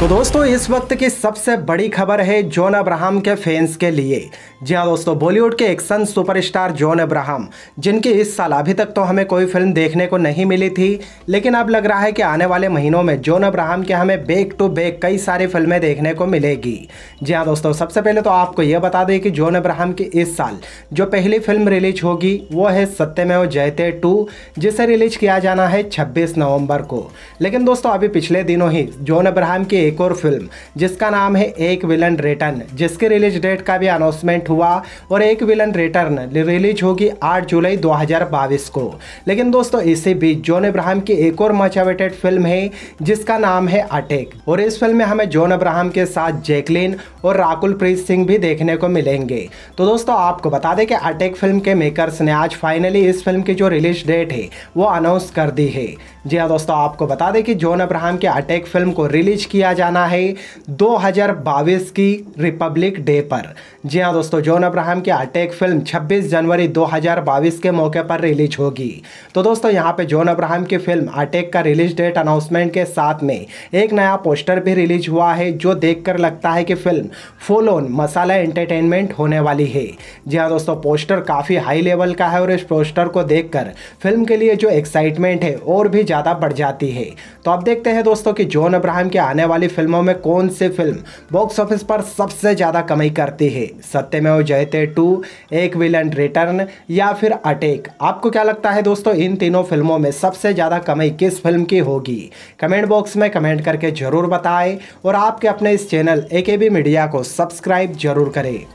दोस्तों, इस वक्त की सबसे बड़ी खबर है जॉन अब्राहम के फैंस के लिए। जी हाँ दोस्तों, बॉलीवुड के एक्शन सुपरस्टार जॉन अब्राहम, जिनकी इस साल अभी तक तो हमें कोई फ़िल्म देखने को नहीं मिली थी, लेकिन अब लग रहा है कि आने वाले महीनों में जॉन अब्राहम के हमें बैक टू बैक कई सारी फ़िल्में देखने को मिलेगी। जी हाँ दोस्तों, सबसे पहले तो आपको यह बता दें कि जॉन अब्राहम की इस साल जो पहली फ़िल्म रिलीज़ होगी, वो है सत्यमेव जयते टू, जिसे रिलीज़ किया जाना है छब्बीस नवंबर को। लेकिन दोस्तों, अभी पिछले दिनों ही जॉन अब्राहम की एक और फ़िल्म, जिसका नाम है एक विलन रिटर्न, जिसके रिलीज़ डेट का भी अनाउंसमेंट हुआ और एक विलन रिटर्न रिलीज़ होगी 8 जुलाई 2022 को। लेकिन दोस्तों, इसी बीच जॉन अब्राहम की एक और मच अवेटेड फ़िल्म है, जिसका नाम है अटैक। और इस फ़िल्म में हमें जॉन अब्राहम के साथ जैकलिन और राकुल प्रीत सिंह भी देखने को मिलेंगे। तो दोस्तों, आपको बता दें कि अटैक फ़िल्म के मेकर्स ने आज फाइनली इस फ़िल्म की जो रिलीज़ डेट है, वो अनाउंस कर दी है। जी हाँ दोस्तों, आपको बता दें कि जॉन अब्राहम के अटैक फ़िल्म को रिलीज़ किया जाना है 2022 की रिपब्लिक डे पर। जी हाँ दोस्तों, जॉन अब्राहम की अटैक फ़िल्म 26 जनवरी 2022 के मौके पर रिलीज़ होगी। तो दोस्तों, यहाँ पे जॉन अब्राहम की फ़िल्म अटैक का रिलीज़ डेट अनाउंसमेंट के साथ में एक नया पोस्टर भी रिलीज़ हुआ है, जो देखकर लगता है कि film full on masala entertainment होने वाली है। जी हाँ दोस्तों, पोस्टर काफ़ी हाई लेवल का है और इस पोस्टर को देखकर फ़िल्म के लिए जो एक्साइटमेंट है, और भी ज़्यादा बढ़ जाती है। तो अब देखते हैं दोस्तों कि जॉन अब्राहम की आने वाली फ़िल्मों में कौन सी फ़िल्म बॉक्स ऑफ़िस पर सबसे ज़्यादा कमाई करती है। Satyameva Jayate two, Ek villain return या फिर अटैक। आपको क्या लगता है दोस्तों, इन तीनों फ़िल्मों में सबसे ज़्यादा कमाई किस फ़िल्म की होगी? कमेंट बॉक्स में कमेंट करके ज़रूर बताएँ और आपके अपने इस चैनल ए मीडिया को सब्सक्राइब ज़रूर करें।